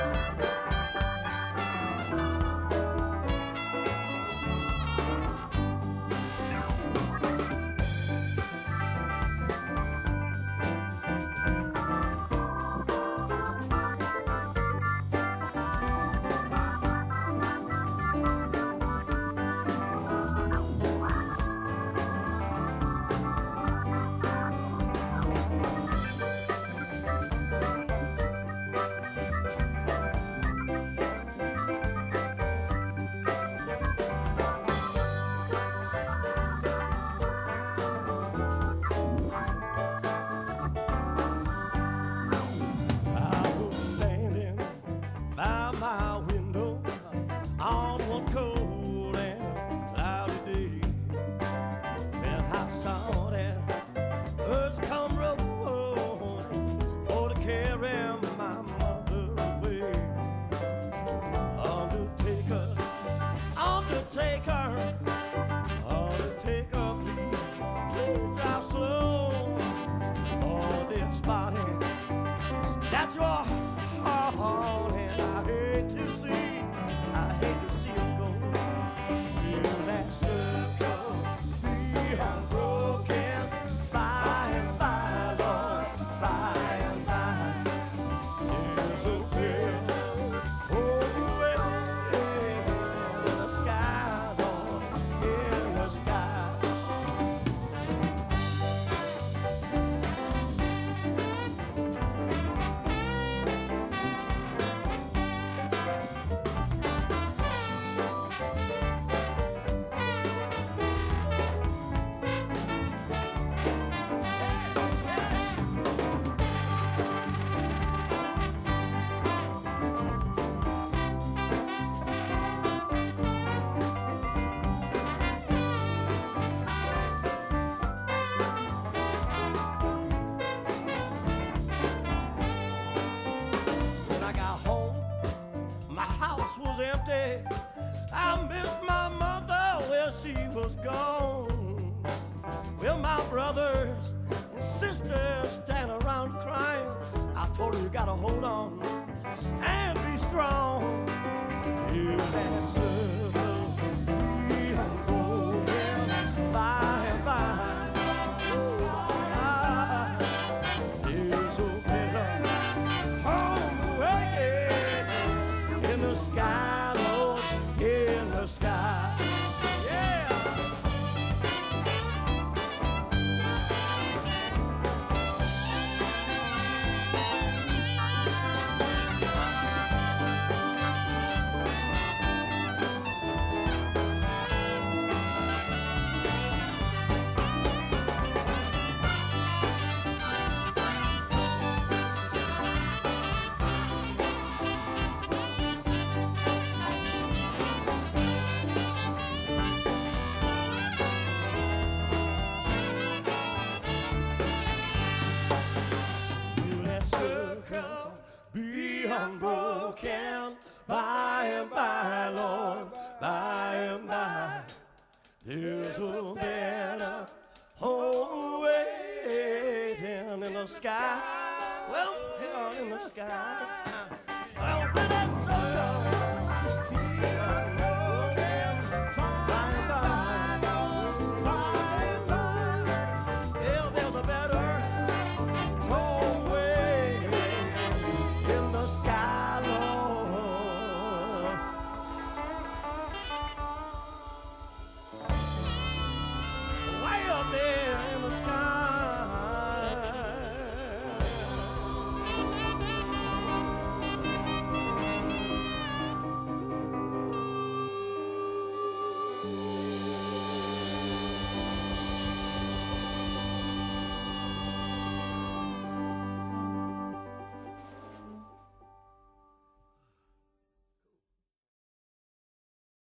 Música empty. I miss my mother where she was gone. Well, my brothers and sisters stand around crying. I told her you gotta hold on and be strong. Circle be unbroken by and by, Lord, by and by? There's a better home waiting in the sky. Well, in the sky.